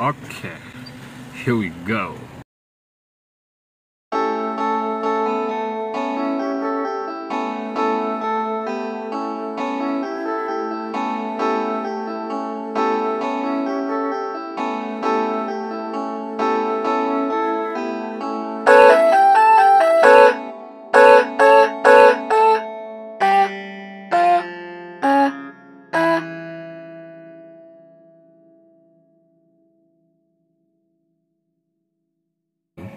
Okay, here we go.